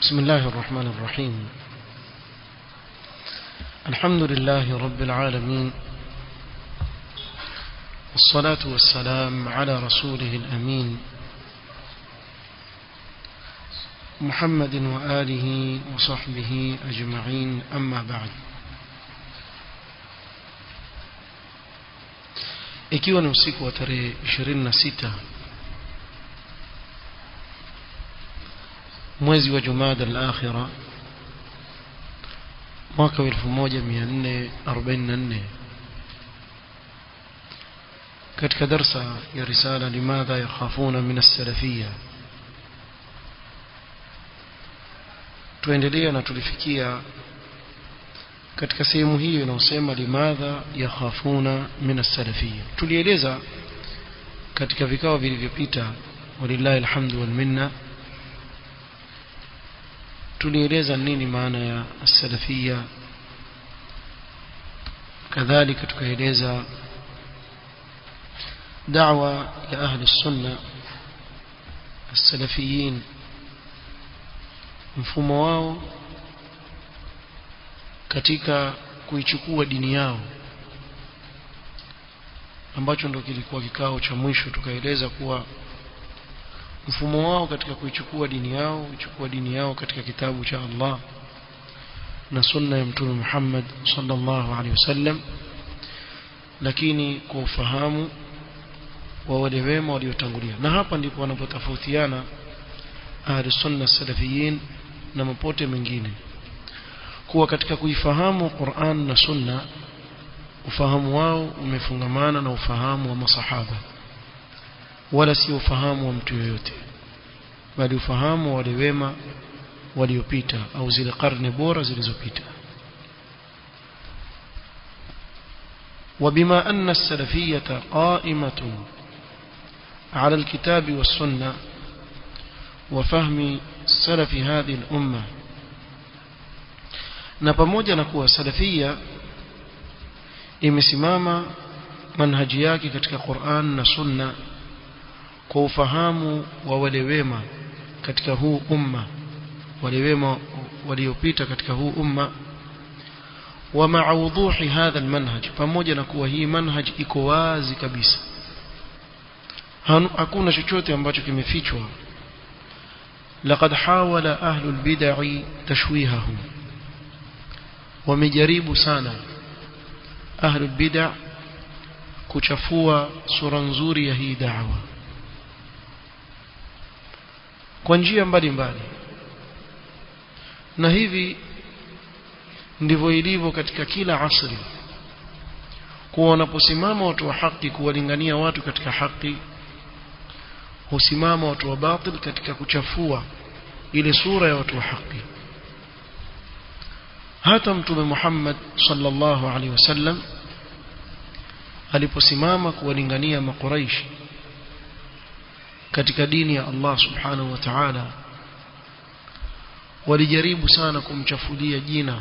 بسم الله الرحمن الرحيم. الحمد لله رب العالمين. والصلاة والسلام على رسوله الأمين. محمد وآله وصحبه أجمعين. أما بعد. ikiwa ni usiku wa tarehe 26 mwezi wa Jumada al-Akhira mwaka wa 1444 katika darsa ya risala limadha yakhafuna min as-salafiyya tuendelea na tulifikia katika sehemu hiyo inayosema limadha yakhafuna min as-salafiyya tulieleza katika vikao vilivyopita walillahi alhamdu wal minna tulieleza nini maana ya as-salafiyya? Kadhalika tukaeleza da'wa ya ahli sunna as-salafiyin mfumo wao katika kuichukua dini yao ambacho ndo kilikuwa kikao cha mwisho tukaeleza kuwa mfumo wao katika kuichukua dini yao kuichukua dini yao katika kitabu cha Allah na sunna ya mtume Muhammad sallallahu alaihi wasallam. Lakini kwa ufahamu wa wale wema waliotangulia. Na hapa ndipo wanapotofautiana ahli sunna salafiyin na mapote mengine. Kuwa katika kuifahamu Qur'an na Sunna ufahamu wao umefungamana na ufahamu wa masahaba ولا si ufahamu wa mtu yoyote. Bali ufahamu wale wema waliopita au zile karne وبما أن السلفية قائمة على الكتاب والسنة وفهم سلف هذه الأمة نبموجة نقوى سلفية إمسماما منهجياك كتك قرآن سنة kwa ufahamu wa wale wema katika huu umma wale wema waliopita katika huu umma wa ma'awuduhi hadha almanhaj pamoja na kuwa hii manhaj iko wazi kabisa hakuna chochote ambacho kimefichwa laqad hawala ahlul bid'ah tashwihahum wamejaribu sana ahlul bid'ah kuchafua sura nzuri ya kwa njia mbalimbali. Na hivi ndivyo ilivyo katika kila asri. Kuwa wanaposimama watu wa haki kuwalingania watu katika haki husimama watu wa batil katika kuchafua ile sura ya watu wa haki. Hata mtume Muhammad sallallahu alaihi wasallam aliposimama kuwalingania makuraishi katika dini ya Allah subhanahu wa ta'ala walijaribu sana kumchafulia jina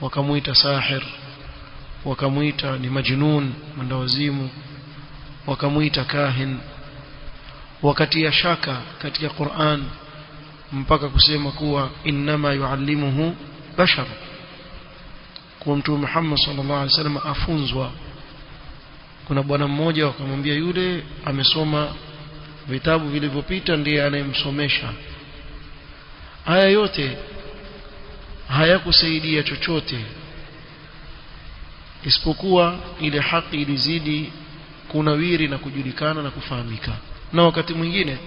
wakamuita sahir wakamuita ni majnun mwendawazimu wakamuita kahin wakatia shaka katika Qur'an mpaka kusema kuwa innama yuallimuhu bashar kwa mtume Muhammad sallallahu alaihi wasallam afunzwa. Kuna bwana mmoja wakamwambia yule amesoma vitabu vilivyopita ndiye anayemsomesha. Haya yote hayakusaidia chochote. Isipokuwa ile haki ilizidi kunawiri na kujulikana na kufahamika. Na wakati mwingine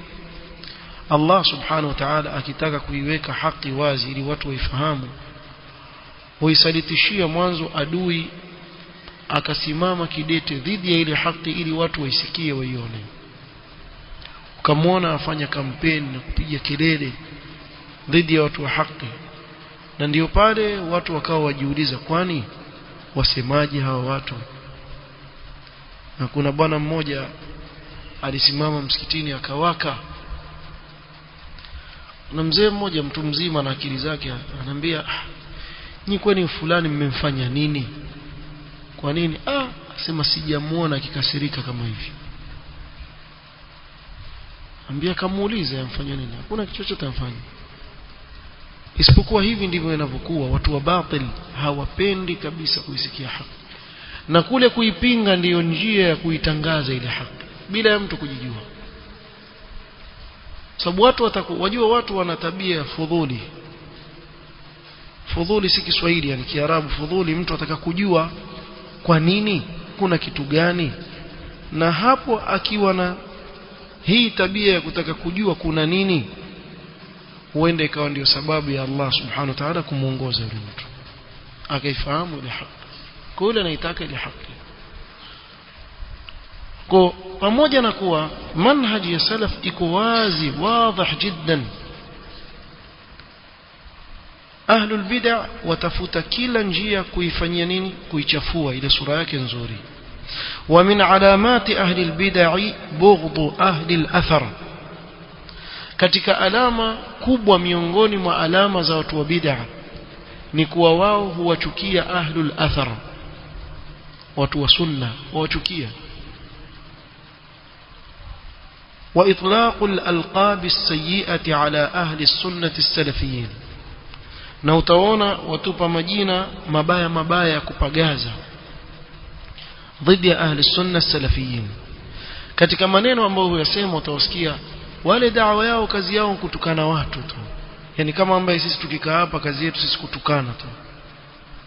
Allah subhanahu wa ta'ala akitaka kuiweka haki wazi ili watu waifahamu huisalitishia mwanzo adui akasimama kidete dhidi ya ile haki ili watu waisikie waione ukamwona afanya kampeni na kupiga kelele dhidi ya watu wa haki. Na ndiyo pale watu wakawa wajiuliza kwani wasemaje hawa watu? Na kuna bwana mmoja alisimama msikitini akawaka. Na mzee mmoja mtu mzima na akili zake anambia ah, nyi kwani fulani mmemfanya nini? Kwa nini? Ah sema sijamuona akikasirika kama hivi ambia kamuulize amfanya nini? Hakuna kitu chochote isipokuwa hivi ndivyo inavyokuwa watu wa batil hawapendi kabisa kuisikia haki. Na kule kuipinga ndiyo njia ya kuitangaza ile haki bila ya mtu kujijua. Sababu watu wataku, wajua watu wana tabia fudhuli. Fudhuli si Kiswahili yani Kiarabu. Fudhuli mtu ataka kujua kwa nini kuna kitu gani. Na hapo akiwa na hii tabia ya kutaka kujua kuna nini huenda ikawa ndio sababu ya Allah subhanahu wa ta'ala kumuongoza yule mtu. Akaifahamu ile haki. Kule anaitaka ile haki. Kwa pamoja na kuwa manhaji ya salaf iko wazi wadah jiddan. Ahlul bid'a watafuta kila njia kuifanyia nini? Kuichafua ile sura yake nzuri min alamati ahli albid'i bughd ahli al-athar katika alama kubwa miongoni mwa alama za watu wa bid'a ni kuwa wao huwachukia ahlul athar watu wa sunna huwachukia وإطلاق الألقاب السيئة على أهل السنة السلفيين na utaona watupa majina mabaya mabaya ya kupagaza dhidi ya ahli sunna salafiyin katika maneno ambayo huyasema utawasikia wale dawa yao kazi yao kutukana watu tu. Yani kama ambaye sisi tukikaa hapa kazi yetu sisi kutukana tu.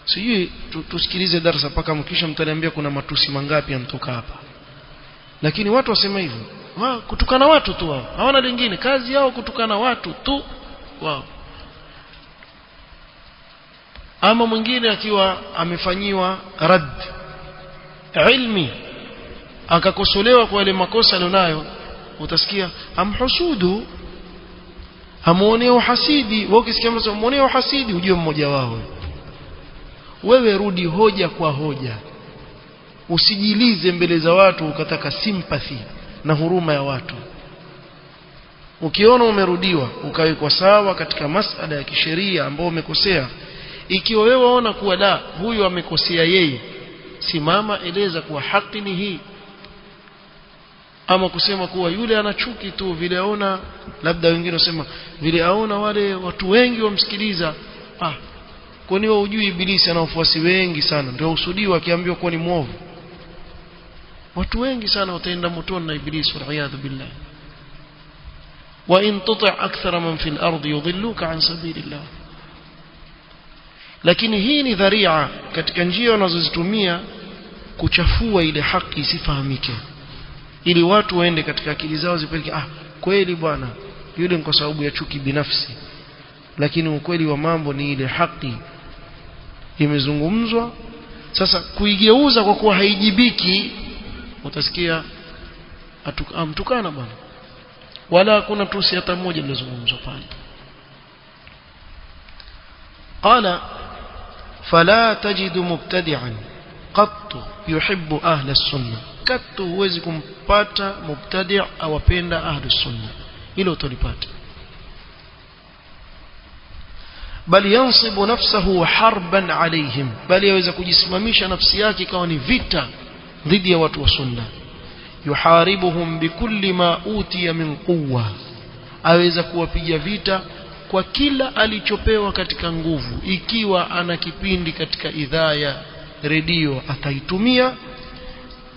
Sijui tusikilize darasa paka mkisha mtaniambia kuna matusi mangapi yanatoka hapa. Lakini watu wasema hivyo. Wa, kutukana watu tu wao. Hawana lingine. Kazi yao kutukana watu tu wao. Ama mwingine akiwa amefanyiwa rad ilmi akakosolewa kwa yale makosa alionayo utasikia amhusudu amuonea uhasidi. Wewe ukisikia mtu amuonea uhasidi ujue mmoja wao. Wewe rudi hoja kwa hoja usijilize mbele za watu ukataka sympathy na huruma ya watu. Ukiona umerudiwa ukawekwa sawa katika masala ya kisheria ambao umekosea. Ikiwa wewe waona kuwa la huyu amekosea yeye simama eleza kuwa haki ni hii. Ama kusema kuwa yule ana chuki tu vile aona labda wengine wasema vile aona wale watu wengi wamsikiliza ah kwani wewe hujui ibilisi ana wafuasi wengi sana? Ndio usudiwa akiambiwa kuwa ni mwovu. Watu wengi sana wataenda motoni na ibilisi waliyadhu billah. Wa in tuti akthara man fil ardi yudhilluka an sabilillah. Lakini hii ni dharia katika njia wanazozitumia kuchafua ile haki isifahamike. Ili watu waende katika akili zao zipeleke ah kweli bwana yule ni kwa sababu ya chuki binafsi. Lakini ukweli wa mambo ni ile haki imezungumzwa. Sasa kuigeuza kwa kuwa haijibiki utasikia amtukana bwana. Wala hakuna tusi hata moja lilozungumzwa pale. Qala fala tajidu mubtadi'an qattu yuhibbu ahla sunna katu huwezi kumpata mubtadi' awapenda ahlu sunna hilo utalipata bal yansibu nafsahu harban alaihim bali yaweza kujisimamisha nafsi yake ikawa ni vita dhidi ya watu wa sunna yuharibuhum bikulli ma utiya min quwa aweza kuwapiga vita kwa kila alichopewa katika nguvu. Ikiwa ana kipindi katika idhaa ya redio ataitumia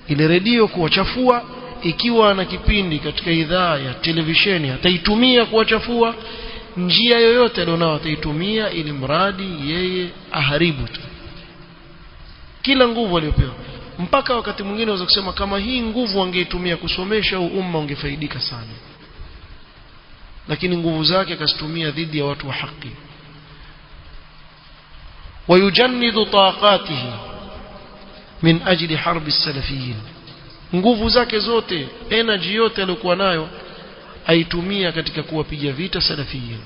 ile redio kuwachafua ikiwa ana kipindi katika idhaa ya televisheni ataitumia kuwachafua. Njia yoyote alionao ataitumia ili mradi yeye aharibu tu. Kila nguvu aliyopewa. Mpaka wakati mwingine waweza kusema kama hii nguvu angeitumia kusomesha au umma ungefaidika sana. Lakini nguvu zake akazitumia dhidi ya watu wa haki. Wayujannidu taqatihi min ajli harbi salafiyin nguvu zake zote energy yote aliyokuwa nayo aitumia katika kuwapiga vita salafiyin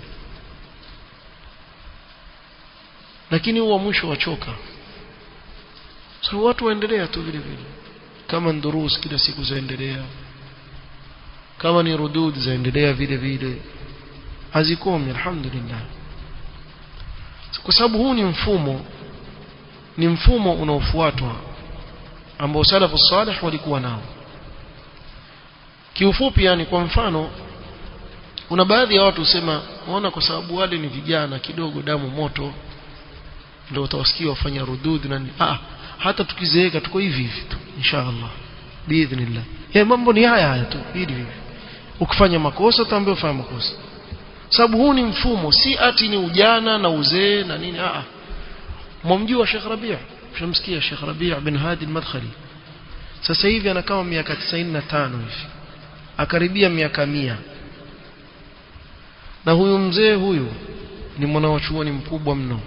lakini huwa mwisho wachoka so watu waendelea tu vile vile. Kama ndurus kila siku zaendelea. Kama ni rudud zaendelea vile vile. Hazikomi alhamdulillah. Kwa sababu huu ni mfumo ni mfumo unaofuatwa ambao salafu salih walikuwa nao. Kiufupi yani kwa mfano kuna baadhi ya watu husema waona kwa sababu wale ni vijana kidogo damu moto ndio utawasikia wafanya rudud na ah hata tukizeeka tuko hivi hivi tu inshallah biidhnillah. Ya mambo ni haya haya tu hivi hivi. Ukifanya makosa utaambiwa fanya makosa. Sababu huu ni mfumo si ati ni ujana na uzee na nini. Ah. Mwamjua Sheikh Rabi' shamsikia Sheikh Rabi' bin Hadi al-Madkhali. Sasa hivi ana kama miaka 95 hivi. Akaribia miaka mia. Na huyu mzee huyu ni mwanawachuoni mkubwa mno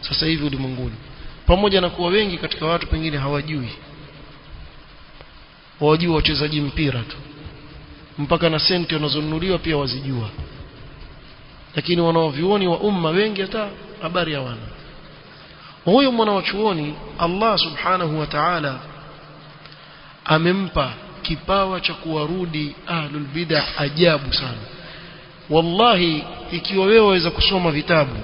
sasa hivi ulimwenguni. Pamoja na kuwa wengi katika watu pengine hawajui. Hawajui wachezaji mpira tu. Mpaka na senti wanazonunuliwa pia wazijua. Lakini wanaovioni wa umma wengi hata habari hawana huyo mwanawachuoni Allah subhanahu wa ta'ala amempa kipawa cha kuwarudi ahlul bid'ah ajabu sana. Wallahi ikiwa wewe waweza kusoma vitabu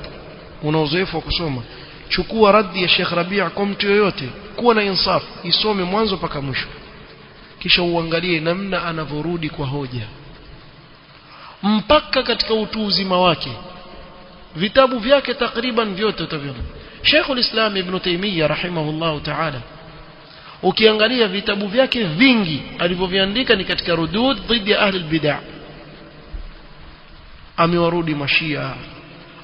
una uzoefu wa kusoma chukua raddi ya Sheikh Rabia kwa mtu yoyote kuwa na insaf isome mwanzo mpaka mwisho. Kisha uangalie namna anavyorudi kwa hoja. Mpaka katika utu uzima wake vitabu vyake takriban vyote utaviona Sheikh ulislam Ibn Taymiyyah rahimahullah ta'ala ukiangalia vitabu vyake vingi alivyoviandika ni katika rudud dhidi ya ahli bid'ah. Amewarudi mashia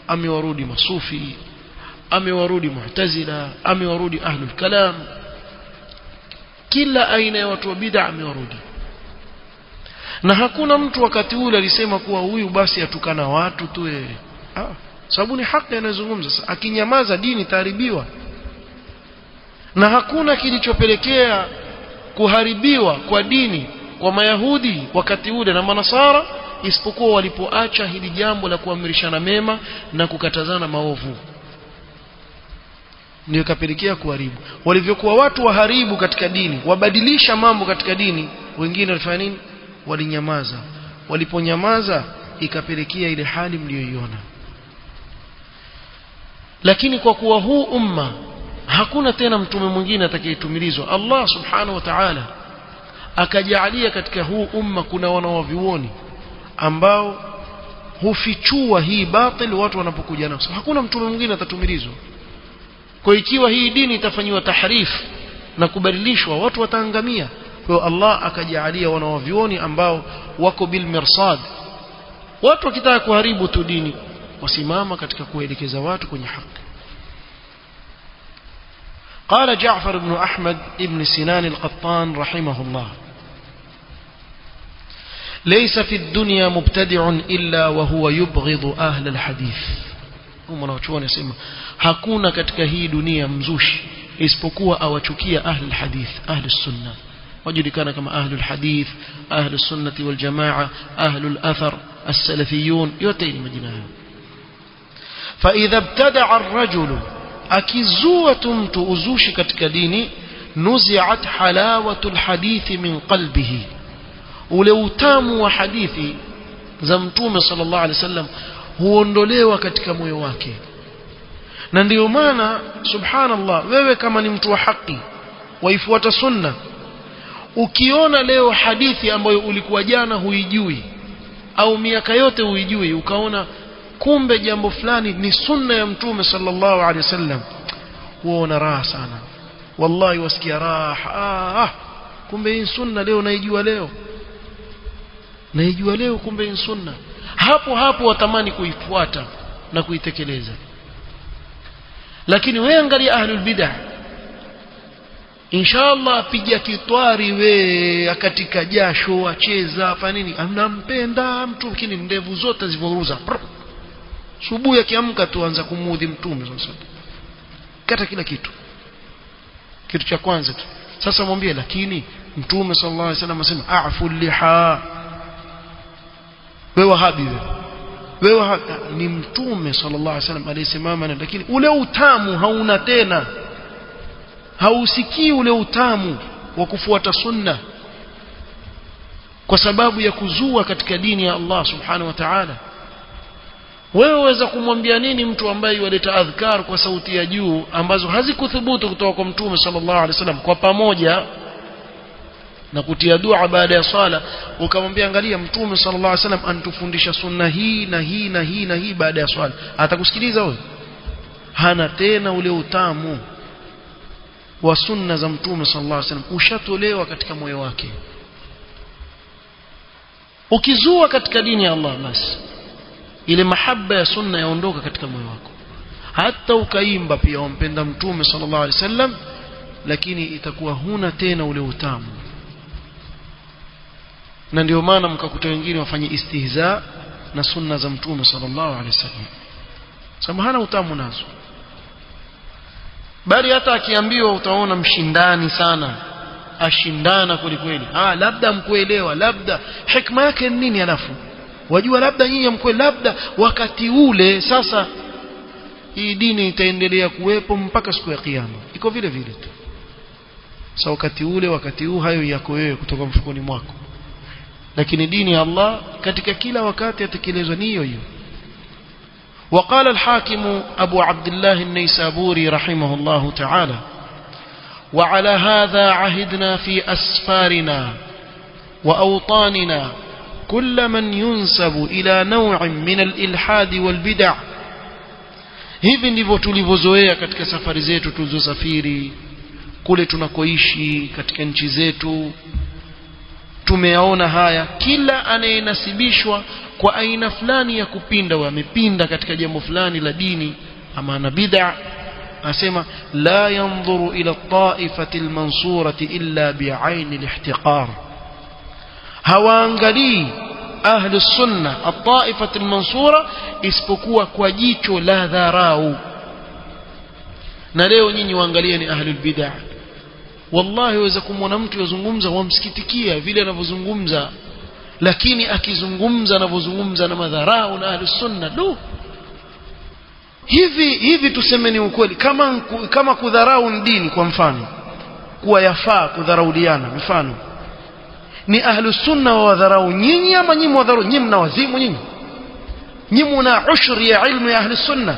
amewarudi masufi amewarudi mu'tazila amewarudi ahlul kalam. Kila aina ya watu wa bid'a amewarudi. Na hakuna mtu wakati ule alisema kuwa huyu basi atukana watu tu ah sababu ni haki anayozungumza. Akinyamaza dini itaharibiwa. Na hakuna kilichopelekea kuharibiwa kwa dini kwa mayahudi wakati ule na manasara isipokuwa walipoacha hili jambo la kuamrishana mema na kukatazana maovu. Ndio ikapelekea kuharibu. Walivyokuwa watu waharibu katika dini wabadilisha mambo katika dini wengine walifanya nini? Walinyamaza. Waliponyamaza ikapelekea ile hali mliyoiona lakini kwa kuwa huu umma hakuna tena mtume mwingine atakayetumilizwa. Allah subhanahu wa ta'ala akajalia katika huu umma kuna wanawavioni ambao hufichua hii batil watu wanapokuja nafsi. Hakuna mtume mwingine atatumilizwa. Kwa ikiwa hii dini itafanyiwa tahrif na kubadilishwa watu wataangamia. Kwa Allah akajalia wanawavioni ambao wako bil mirsad. Watu wakitaka kuharibu tu dini وسمامك تكويلك زواتك حق قال جعفر بن أحمد ابن سنان القطان رحمه الله ليس في الدنيا مبتدع إلا وهو يبغض أهل الحديث أمنا وشوان يسمى هكونا كتك هي دنيا مزوش إسبقوا أو تشوكيا أهل الحديث أهل السنة وجد كان كما أهل الحديث أهل السنة والجماعة أهل الأثر السلفيون يوتين مدينة فإذا ابتدع الرجل أكزوة تؤزوش كتكديني نزعت حلاوة الحديث من قلبه. ولو تام وحديثي زمتوم صلى الله عليه وسلم هو اندوليو كتك ميواكي نديو مانا سبحان الله ويوي كما نمتو حقي ويفوت سنة. ukiona leo hadithi ambayo ulikuwa هو huijui أو miaka هو huijui ukaona kumbe jambo fulani ni sunna ya mtume sallallahu alaihi wasallam. Huona raha sana. Wallahi wasikia raha. Ah, ah. kumbe hii sunna leo naijua leo. Naijua leo kumbe hii sunna. Hapo hapo watamani kuifuata na kuitekeleza. Lakini wewe angalia ahlul bid'ah. Inshallah apija kitwari we akatika jasho acheza afanya nini? Anampenda mtu lakini ndevu zote zivoruza subuhi akiamka tu anza kumuudhi mtume sasa kata kila kitu. Kitu cha kwanza tu. Sasa mwambie lakini mtume sallallahu alaihi wasallam asema afu liha. Wewe wahabi wewe. Wewe wahabi. Ni mtume sallallahu alaihi wasallam aliyesimama na lakini ule utamu hauna tena. Hausikii ule utamu wa kufuata sunna. Kwa sababu ya kuzua katika dini ya Allah subhanahu wa ta'ala wewe waweza kumwambia nini mtu ambaye yualeta adhkar kwa sauti ya juu ambazo hazikuthubutu kutoka kwa mtume sallallahu alaihi wasallam kwa pamoja na kutia dua baada ya sala ukamwambia angalia mtume sallallahu alaihi wasallam antufundisha sunna hii na hii na hii na hii baada ya swala. Atakusikiliza wewe? Hana tena ule utamu wa sunna za mtume sallallahu alaihi wasallam. Ushatolewa katika moyo wake. Ukizua katika dini ya Allah basi ile mahaba ya sunna yaondoka katika moyo wako. Hata ukaimba pia wampenda mtume sallallahu alaihi wasallam lakini itakuwa huna tena ule utamu. Na ndio maana mkakuta wengine wafanye istihza na sunna za mtume sallallahu alaihi wasallam. Sababu hana utamu nazo. Bali hata akiambiwa utaona mshindani sana ashindana kweli kweli. Ah labda mkuelewa labda hikma yake ni nini alafu wajua labda nyinyi mkweli labda wakati ule sasa hii dini itaendelea kuwepo mpaka siku ya kiyama iko vile vile tu sa wakati ule wakati huu hayo yako wewe kutoka mfukoni mwako lakini dini ya Allah katika kila wakati atekelezwa ni hiyo hiyo وقال الحاكم أبو عبد الله النيسابوري رحمه الله تعالى وعلى هذا عهدنا في أسفارنا وأوطاننا كل من ينسب إلى نوع من الإلحاد والبدع hivi ndivyo tulivyozoea katika safari zetu tulizosafiri kule tunakoishi katika nchi zetu tumeyaona haya kila anayenasibishwa kwa aina fulani ya kupinda wamepinda katika jambo fulani la dini ama na bid'a asema la yanzuru ila taifati almansurati illa bi'aini alihtiqar hawaangalii ahli sunna at-taifatu al-mansura isipokuwa kwa jicho la dharau. Na leo nyinyi waangalie ni bid'ah. Wallahi waweza kumwona mtu yazungumza wamsikitikia vile anavyozungumza. Lakini akizungumza anavyozungumza na madharau na ahli sunna du. Hivi hivi tusemeni ukweli. Kama kama kudharau dini kwa mfano. Kuwa yafaa kudharauliana mfano ni ahlu sunna wa wadharau nyinyi ama nyinyi wadharau nyinyi mna wazimu nyinyi nyinyi mna ushri ya ilmu ya ahli sunna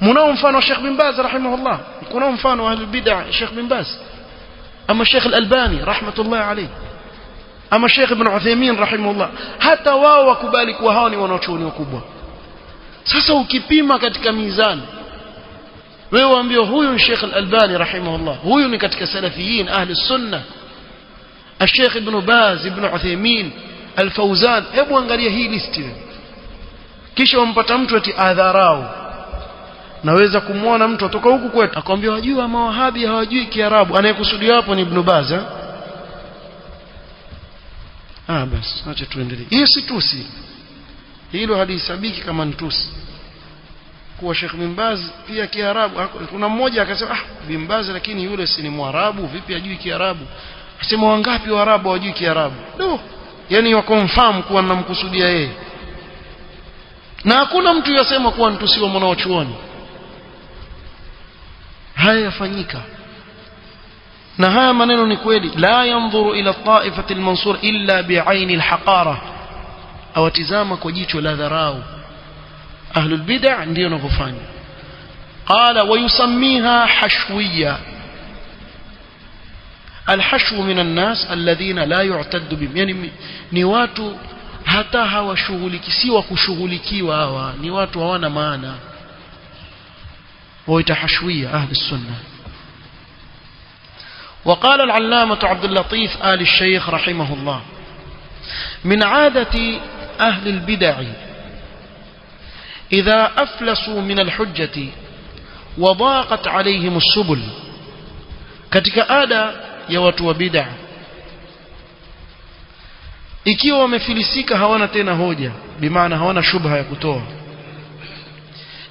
mnao mfano wa Sheikh bin Baz rahimahullah kunao mfano wa ahli bid'ah Sheikh bin Baz ama Sheikh al-Albani rahmatullah alayhi ama Sheikh Ibn Uthaymeen rahimahullah hata wao wakubali kuwa hao ni wanachuoni wakubwa sasa ukipima katika mizani wewe waambie huyu ni Sheikh al-Albani rahimahullah huyu ni katika salafiyin ahli sunna الشيخ ابن باز ابن عثيمين الفوزان hebu angalia hii listi kisha wampata mtu ati adharau naweza kumwona mtu atoka huku kwetu akwambia wajua mawahabi hawajui kiarabu anayekusudia hapo ni ibn baz ah basi acha tuendelee hiyo si tusi hilo halisabiki kama ni tusi kuwa Sheikh bin Baz pia kiarabu kuna mmoja akasema ah bin Baz lakini yule si ni mwarabu vipi ajui kiarabu Asema wangapi waarabu hawajui kiarabu no yani wa confirm kuwa namkusudia yeye na hakuna mtu yasema kuwa ntusiwa mwanachuoni haya yafanyika na haya maneno ni kweli la yanzuru ila taifati almansur illa bi'aini alhaqara awatizama kwa jicho la dharau ahlul bid'ah ndio wanavyofanya qala wayusammiha hashwiyya الحشو من الناس الذين لا يعتد بهم. يعني ni watu hata hawashughulikisiwa kushughulikiwa hawa. Ni watu hawana maana. Hashwiya ahli sunna. وقال العلامة عبد اللطيف آل الشيخ رحمه الله من عادة أهل البدع إذا أفلسوا من الحجة وضاقت عليهم السبل katika ada ya watu wa bid'a. Ikiwa wamefilisika hawana tena hoja bimaana hawana shubha ya kutoa.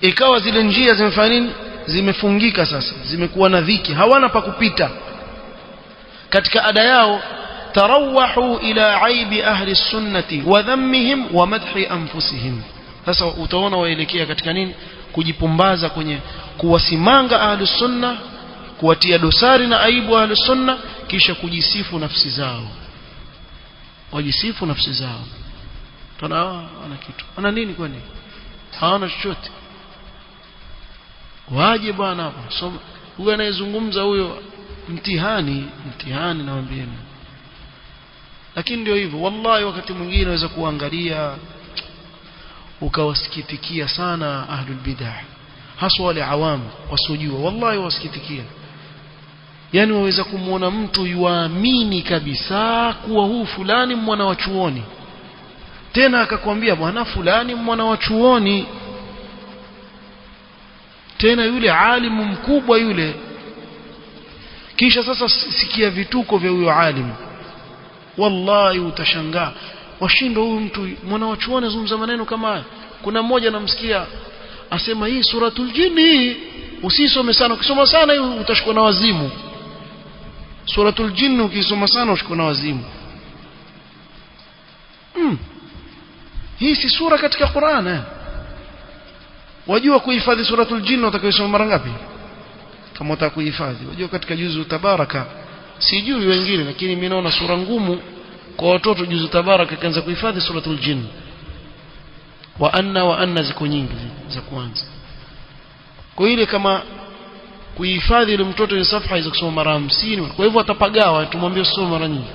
Ikawa zile njia zimefanya nini? Zimefungika sasa zimekuwa na dhiki hawana pa kupita. Katika ada yao tarawahu ila aibi ahli sunnati wa dhammihim wa madhi anfusihim. Sasa utaona waelekea katika nini? Kujipumbaza kwenye kuwasimanga ahli sunna kuwatia dosari na aibu ahli sunna kisha kujisifu nafsi zao. Wajisifu nafsi zao. Tuna wana kitu. Ana nini kwani? Hawana chochote. Waje bwana hapa. So huyo anayezungumza huyo mtihani mtihani nawaambieni. Lakini ndio hivyo. Wallahi wakati mwingine unaweza kuangalia ukawasikitikia sana ahlul bid'ah. Haswa wale awamu wasiojua. Wallahi wasikitikia yani waweza kumwona mtu yuamini kabisa kuwa huu fulani mwana wa chuoni. Tena akakwambia bwana fulani mwana wa chuoni. Tena yule alimu mkubwa yule. Kisha sasa sikia vituko vya huyo alimu. Wallahi utashangaa. Washindwa huyu mtu. Mwana wa chuoni azungumza maneno kama haya. Kuna mmoja namsikia asema hii suratul jini usisome sana. Ukisoma sana utashikwa na wazimu suratul jinn ukisoma sana ushikwa na wazimu. Hmm. hii si sura katika Qur'an eh? wajua kuhifadhi suratul jinn utakayosoma mara ngapi? Kama utaka kuhifadhi wajua katika juzu tabaraka sijui wengine lakini mimi naona sura ngumu kwa watoto. Juzu tabaraka kaanza kuhifadhi suratul jinn. Wa anna wa anna ziko nyingi za kwanza kwa ile kama kuhifadhi ile mtoto ni safha hizo kusoma mara 50 kwa hivyo atapagawa tumwambie usome mara nyingi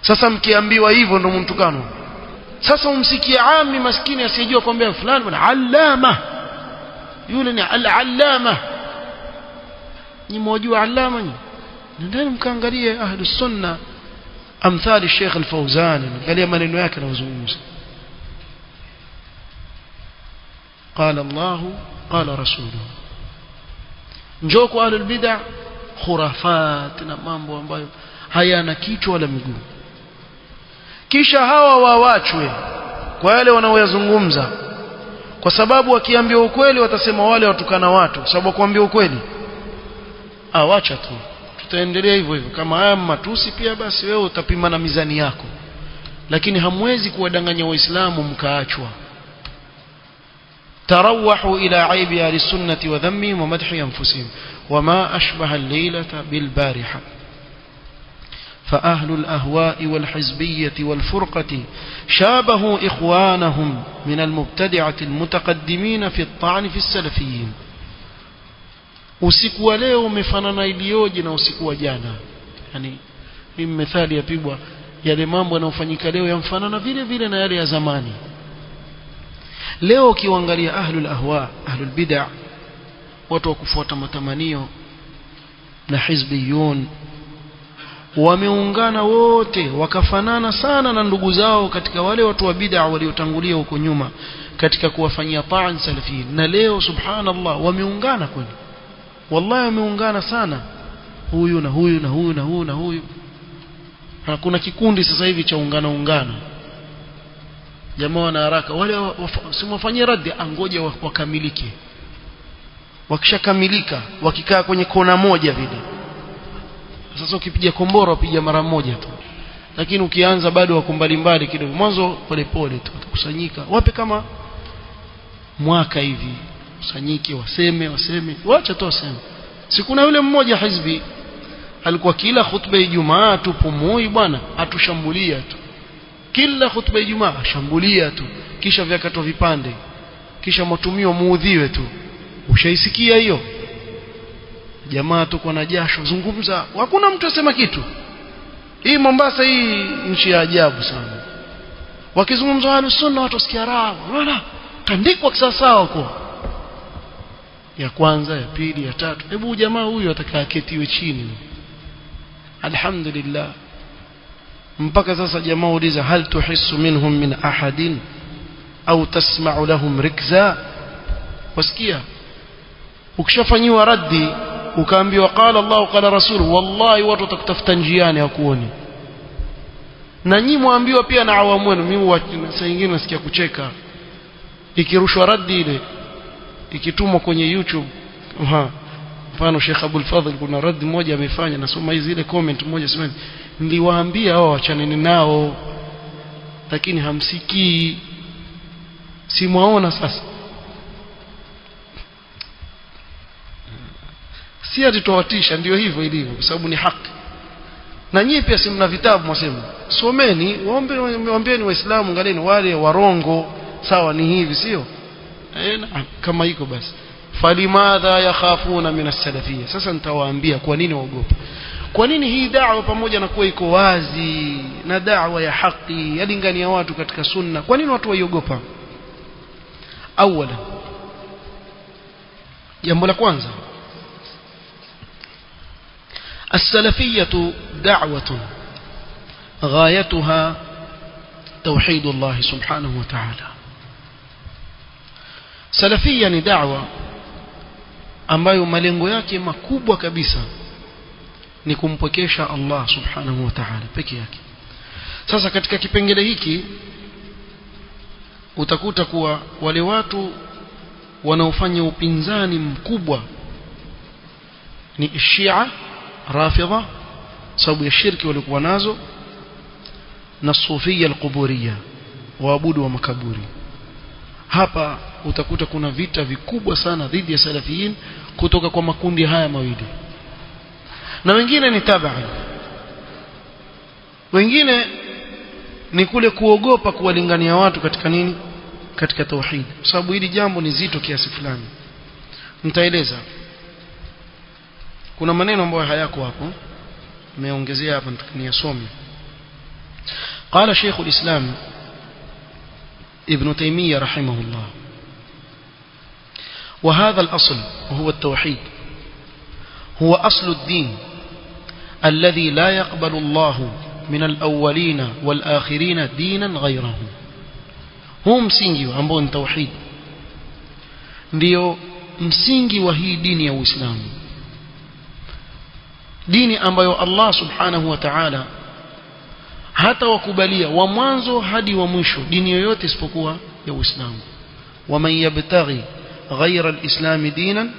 sasa mkiambiwa hivyo ndo mtukano sasa umsikie ami maskini asiyejua kwambia fulani bwana allama yule ni al-allama ni mwajua allama ni nendeni mkaangalie ahlus sunna amthali Sheikh al-Fawzan angalia maneno yake anayozungumza قال الله قال رسوله njoo kwa ahlul khurafat na mambo ambayo hayana kichwa wala miguu. Kisha hawa wawachwe kwa yale wanaoyazungumza. Kwa sababu wakiambia ukweli watasema wale watukana watu. Kwa sababu kuambia ukweli awacha tu. Tutaendelea hivyo hivyo. Kama haya matusi pia basi wewe utapima na mizani yako. Lakini hamwezi kuwadanganya waislamu mkaachwa تروحوا إلى عيب أهل السنة وذمهم ومدح أنفسهم. وما أشبه الليلة بالبارحة. فأهل الأهواء والحزبية والفرقة شابهوا إخوانهم من المبتدعة المتقدمين في الطعن في السلفيين. Usiku wa leo umefanana iliyoje na usiku wa jana? Yani hii methali yapigwa yale mambo yanayofanyika leo yamfanana vile vile na yale ya zamani. Leo ukiangalia ahlul ahwa ahlul bid'a watu wa kufuata matamanio na hizbiyun wameungana wote wakafanana sana na ndugu zao katika wale watu wa bid'a waliotangulia huko nyuma katika kuwafanyia ta'an salafin na leo subhanallah wameungana kweli. Wallahi wameungana sana. Huyu na huyu na huyu na huyu na huyu. Kuna kikundi sasa hivi cha ungana ungana jamaa wana haraka. Wale simwafanyie radhi angoje wakamilike. Wakishakamilika wakikaa kwenye kona moja vile. Sasa ukipiga kombora wapiga mara moja tu. Lakini ukianza bado wako mbalimbali mbali kidogo. Mwanzo polepole tu watakusanyika. Wape kama mwaka hivi kusanyike waseme waseme. Wacha tu waseme. Sikuna yule mmoja hizbi alikuwa kila khutba Ijumaa tupumui bwana atushambulia tu kila khutba ya Ijumaa shambulia tu kisha vyakatwa vipande kisha matumio muudhiwe tu. Ushaisikia hiyo? Jamaa tuko na jasho zungumza. Hakuna mtu asema kitu. Hii Mombasa hii nchi ya ajabu sana. Wakizungumza wale sunna watu wasikia raha. Unaona? Tandikwa kisawasawa huko. Ya kwanza ya pili ya tatu. Hebu jamaa huyu atakaa ketiwe chini. Alhamdulillah mpaka sasa jamaa uliza hal tuhissu minhum min ahadin au tasma'u lahum rikza wasikia ukishafanyiwa raddi ukaambiwa qala Allah qala rasul wallahi watu watakutafuta njiani hakuoni na nyinyi mwambiwa pia na awamu wenu mimi saa nyingine nasikia kucheka ikirushwa raddi ile ikitumwa kwenye YouTube mfano Sheikh Abdul Fadhil kuna raddi moja amefanya nasoma hizi ile comment moja semeni niliwaambia hao wachaneni nao lakini hamsikii. Simwaona sasa. Si ati tuwatisha ndio hivyo ilivyo kwa sababu ni haki. Na nyinyi pia si mna vitabu mwasema. Someni waombe waambieni waislamu ngalieni wale warongo sawa ni hivi sio? Eh kama iko basi. Falimadha yakhafuna min as-salafiyya sasa nitawaambia kwa nini waogopa kwa nini hii da'wa pamoja na kuwa iko wazi na da'wa ya haki yalingania watu katika sunna kwa nini watu waiogopa awala jambo la kwanza السلفية دعوة غايتها توحيد الله سبحانه وتعالى سلفية da'wa ambayo malengo yake makubwa kabisa ni kumpokesha Allah subhanahu wa ta'ala peke yake. Sasa katika kipengele hiki utakuta kuwa wale watu wanaofanya upinzani mkubwa ni Shia Rafidha sababu ya shirki walikuwa nazo na Sufia al-Quburiyya waabudu wa makaburi. Hapa utakuta kuna vita vikubwa sana dhidi ya salafiyin kutoka kwa makundi haya mawili na wengine ni tabaa wengine ni kule kuogopa kuwalingania watu katika nini katika tauhid kwa sababu hili jambo ni zito kiasi fulani nitaeleza kuna maneno ambayo hayako hapo nimeongezea hapa niyasome قال شيخ الإسلام ابن تيمية رحمه الله وهذا الأصل وهو التوحيد هو أصل الدين الذي لا يقبل الله من الأولين والآخرين دينا غيره هو msingi ambao ni tauhid ndio msingi wa hii dini ya Uislamu dini ambayo Allah subhanahu wa ta'ala hata wakubalia wa mwanzo hadi wa mwisho dini yoyote isipokuwa ya Uislamu waman yabtaghi ghayra al-islam dinan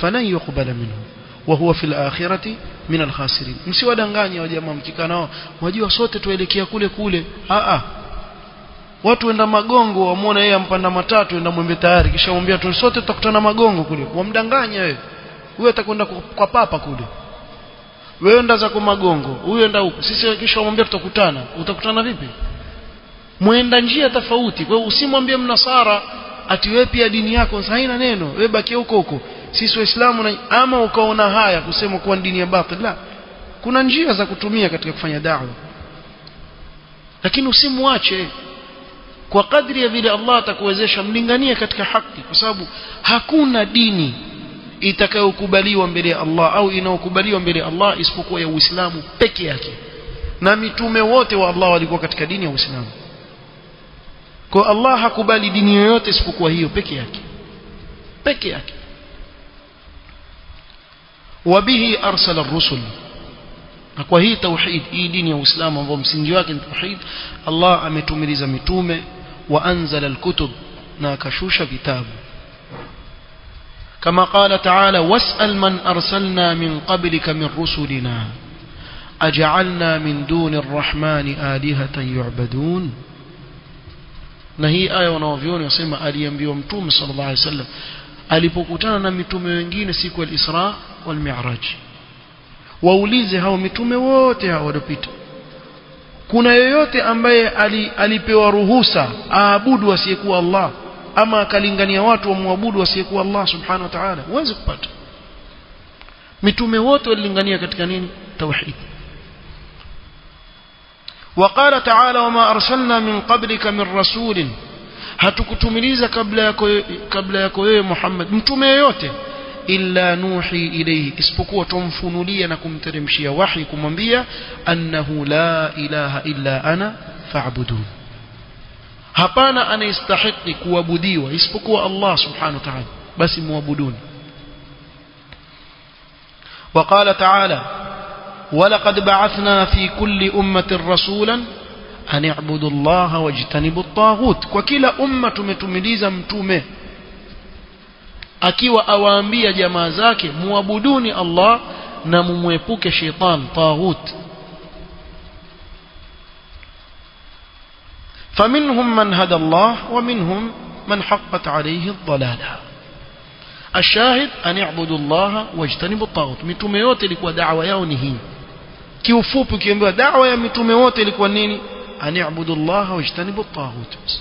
falan yuqbala minhu wa huwa fil akhirati min al-khasirin msiwadanganye wa jamaa nao wajua sote tuelekea kule kule. A a watu wenda magongo wamwona yeye ampanda matatu enda mwembe tayari. Kisha mwambia tu sote tutakutana magongo kule. Wamdanganya wewe. Huyo atakwenda kwa papa kule. Wewe enda zako magongo. Huyo enda huko sisi kisha mwambia tutakutana. Utakutana vipi? Mwenda njia tofauti. Kwa hiyo usimwambie mnasara ati wewe pia dini yako haina neno. Wewe bakia huko huko sisi waislamu na ama ukaona haya kusema kuwa dini ya batil la. Kuna njia za kutumia katika kufanya da'wa. Lakini usimwache. Kwa kadri ya vile Allah atakuwezesha mlinganie katika haki. Kwa sababu hakuna dini itakayokubaliwa mbele ya Allah au inayokubaliwa mbele ya Allah isipokuwa ya Uislamu peke yake. Na mitume wote wa Allah walikuwa katika dini ya Uislamu. Kwa Allah hakubali dini yoyote isipokuwa hiyo peke yake. Peke yake وبه أرسل الرسل na kwa hii tauhid hii dini ya Uislamu ambao msingi wake ni tauhid Allah ametumiliza mitume wa anzala alkutub na akashusha vitabu kama qala taala wasal man arsalna min qablika min rusulina aj'alna min duni arrahmani alihatan yu'badun na hii aya wanaoviona yasema aliambiwa mtume sallallahu alaihi wasallam alipokutana na mitume wengine siku ya Isra wal Mi'raj waulize hao mitume wote hao waliopita kuna yoyote ambaye alipewa ruhusa aabudu asiyekuwa Allah ama akalingania watu wamwabudu asiyekuwa Allah subhanahu wa ta'ala huwezi kupata mitume wote walilingania katika nini tauhid وقال تعالى وما أرسلنا من قبلك من رسول hatukutumiliza kabla yako kabla yako wewe Muhammad mtume yote illa nuhi ilayhi isipokuwa tumfunulia na kumteremshia wahi kumwambia annahu la ilaha illa ana fa'budun hapana anayestahiki kuabudiwa isipokuwa Allah subhanahu wa ta'ala basi muabuduni وقال تعالى ولقد بعثنا في كل أمة رسولا أن اعبدوا الله واجتنبوا الطاغوت. وكلا أمة تمتمليزا متومة. أكي وأوامبي جمازاك موابدوني الله نمويبوك شيطان طاغوت. فمنهم من هدى الله ومنهم من حقت عليه الضلالة. الشاهد أن اعبدوا الله واجتنبوا الطاغوت. متوميوت لك ودعوة يونهين. كيوفوبك دعوة يا متوميوت لك ونيني. أن يعبدوا الله واجتنبوا الطاغوت.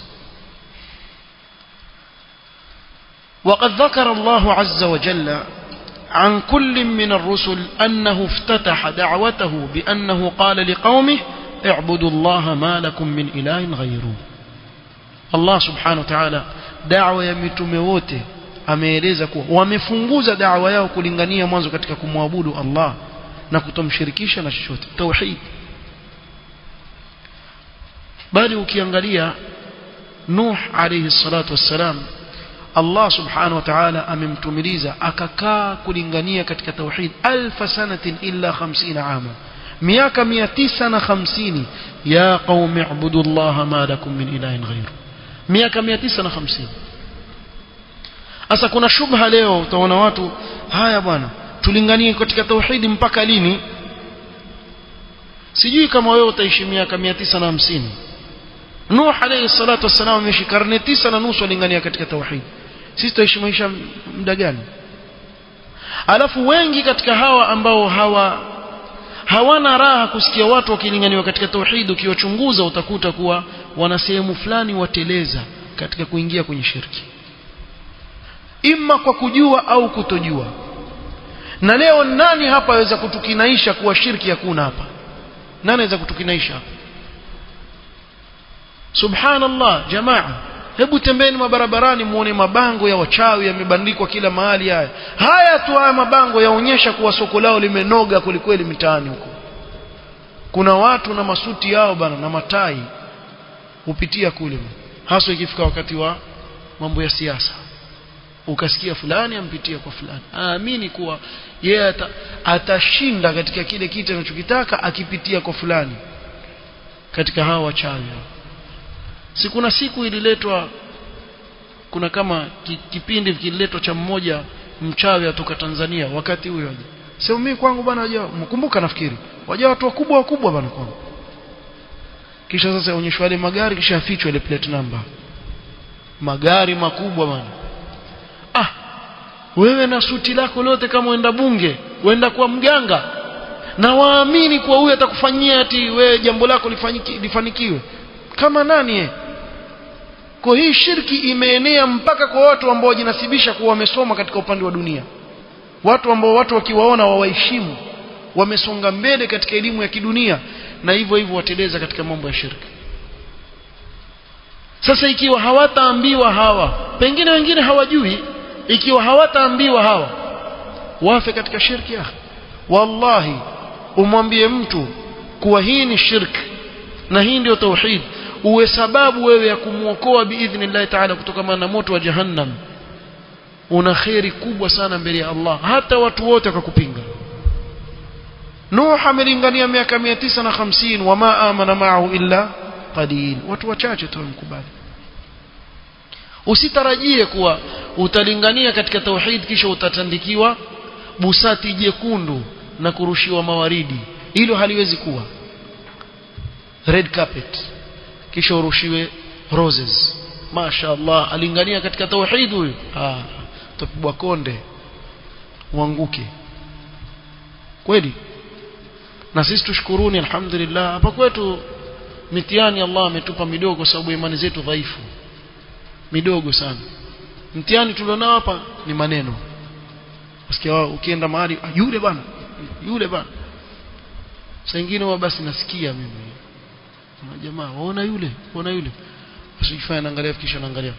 وقد ذكر الله عز وجل عن كل من الرسل أنه افتتح دعوته بأنه قال لقومه اعبدوا الله ما لكم من إله غيره. الله سبحانه وتعالى دعوة يمتموته ameelezaku wamefunguza dawa yao kulingania mwanzo katika kumwabudu Allah na kutomshirikisha na chochote tauhid bali ukiangalia Nuh alayhi salatu wassalam Allah subhanahu wa ta'ala amemtumiliza akakaa kulingania katika tauhid alfa sanatin illa 50 ama miaka 950 ya qaumi ibudu Allah ma lakum min ilahin ghayru. Miaka 950 sasa kuna shubha leo utaona watu haya bwana tulinganie katika tauhidi mpaka lini? Sijui kama wewe utaishi miaka 950 Nuh alayhi salatu wassalam ameishi karne tisa na nusu alingania katika tauhid. Sisi tutaishi maisha muda gani? Alafu wengi katika hawa ambao hawa hawana raha kusikia watu wakilinganiwa katika tauhid ukiwachunguza utakuta kuwa wana sehemu fulani wateleza katika kuingia kwenye shirki. Imma kwa kujua au kutojua. Na leo nani hapa aweza kutukinaisha kuwa shirki hakuna hapa? Nani aweza kutukinaisha? hapa subhanallah jamaa. Hebu tembeni mabarabarani muone mabango ya wachawi yamebandikwa kila mahali haya. Haya tu haya mabango yaonyesha kuwa soko lao limenoga kwelikweli mitaani huko. Kuna watu na masuti yao bana na matai hupitia kule. Haswa ikifika wakati wa mambo ya siasa. Ukasikia fulani ampitia kwa fulani. Aamini kuwa yeye ata, atashinda katika kile kitu anachokitaka akipitia kwa fulani. Katika hawa wachawi si kuna siku ililetwa kuna kama kipindi kililetwa cha mmoja mchawi atoka Tanzania. Wakati huyo aje? Sio mimi kwangu bwana waja mkumbuka nafikiri. Waja watu wakubwa wakubwa bwana kwangu. Kisha sasa aonyeshwa ile magari kisha afichwa ile plate number. Magari makubwa bwana. Ah wewe na suti lako lote kama uenda bunge uenda kwa mganga. Na waamini kwa huyo atakufanyia ati wewe jambo lako lifanikiwe. Kama nani ye? Kwa hii shirki imeenea mpaka kwa watu ambao wajinasibisha kuwa wamesoma katika upande wa dunia. Watu ambao watu wakiwaona wawaheshimu wamesonga mbele katika elimu ya kidunia na hivyo hivyo wateleza katika mambo ya shirki. Sasa ikiwa hawataambiwa hawa pengine wengine hawajui ikiwa hawataambiwa hawa wafe katika shirki ah wallahi umwambie mtu kuwa hii ni shirki na hii ndio tauhid uwe sababu wewe ya kumwokoa biidhnillahi taala kutokana na moto wa jahannam. Una kheri kubwa sana mbele ya Allah hata watu wote wakakupinga. Nuh amelingania miaka 950 wama amana ma'ahu illa qalil. Watu wachache tu wamkubali usitarajie kuwa utalingania katika tauhid kisha utatandikiwa busati jekundu na kurushiwa mawaridi. Hilo haliwezi kuwa. Red carpet kisha urushiwe roses. Mashaallah alingania katika tauhid huyu. Ah utapigwa konde uanguke. Kweli? Na sisi tushukuruni alhamdulillah. Hapa kwetu mitiani Allah ametupa midogo kwa sababu imani zetu dhaifu. Midogo sana. Mtiani tulionao hapa ni maneno. Usikia ukienda mahali yule bana yule bana saa nyingine basi nasikia mimi na jamaa waona yule waona yule. Usijifanye naangalia kisha naangalia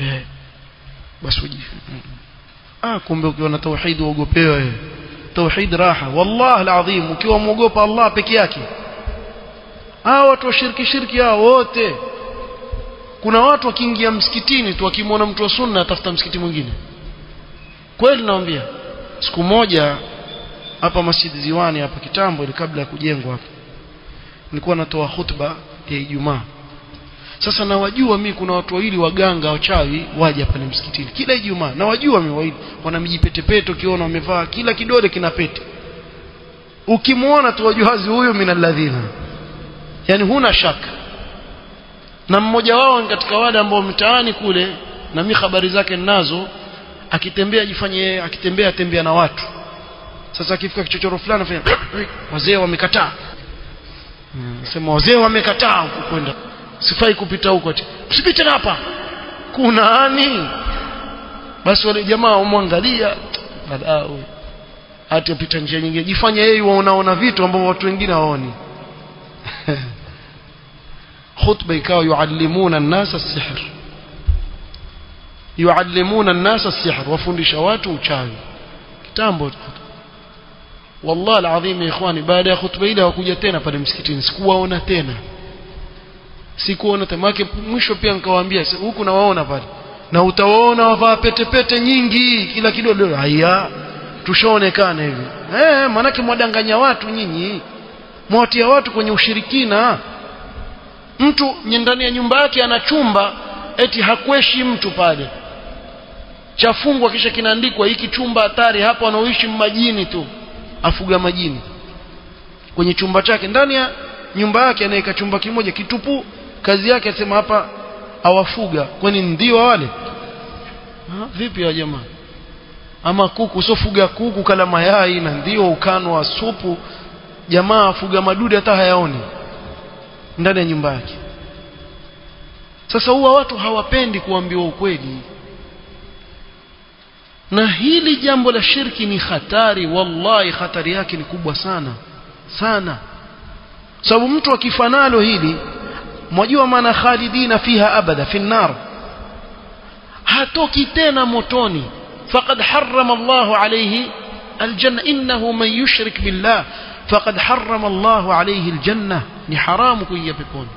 eh basi uji ah kumbe ukiwa na tauhid uogopewa wewe tauhid raha. Wallahi alazim ukiwa muogopa Allah peke yake. Hao watu wa shirki shirki hao wote. Kuna watu wakiingia msikitini tu wakimwona mtu wa sunna atafuta msikiti mwingine. Kweli naambia siku moja hapa Masjid Ziwani hapa kitambo ili kabla ya kujengwa hapa nilikuwa natoa hutuba ya Ijumaa. Sasa nawajua mimi kuna watu wawili waganga wachawi waje pale msikitini. Kila Ijumaa nawajua mimi wawili. Wana mijipetepete ukiona wamevaa kila kidole kina pete. Ukimwona tu wajuazi min minalladhina yani huna shaka. Na mmoja wao ni katika wale ambao mtaani kule na mimi habari zake ninazo akitembea jifanye akitembea tembea na watu. Sasa akifika kichochoro fulani afanya wazee wamekataa sema wazee wamekataa huko kwenda. Sifai kupita huko msipite hapa. Kuna nani basi wale jamaa wamwangalia kadhaa hata pita njia nyingine. Jifanya yeye waonaona vitu ambavyo watu wengine hawaoni. Khutba ikawa yuallimuna an-nasa as-sihr yuallimuna an-nasa as-sihr wafundisha watu uchawi. Kitambo wallahi alazim ikhwani baada ya khutba ile hawakuja tena pale msikitini sikuwaona tena. Sikuona tena. Maana mwisho pia nikawaambia huku nawaona pale. Na utawaona wavaa pete pete nyingi kila kidogo haya tushaonekana hivi. Eh manake mwadanganya watu nyinyi. Mwatia watu kwenye ushirikina. Mtu ndani ya nyumba yake ana chumba eti hakweshi mtu pale. Chafungwa kisha kinaandikwa hiki chumba hatari hapo wanaoishi majini tu afuga majini. Kwenye chumba chake ndani ya nyumba yake anaweka chumba kimoja kitupu. Kazi yake asema hapa awafuga. Kwani ndio wale? Ha, vipi wa jamaa? Ama kuku usofuga kuku kala mayai na ndio ukanwa supu. Jamaa afuga madudu hata hayaoni. Ndani ya nyumba yake. Sasa huwa watu hawapendi kuambiwa ukweli na hili jambo la shirki ni hatari wallahi hatari yake ni kubwa sana sana sababu mtu akifanalo hili mwajua maana khalidina fiha abada fi nar hatoki tena motoni faqad harrama Allahu alayhi aljanna innahu man yushrik billah faqad harrama Allahu alayhi aljanna ni haramu kuingia peponi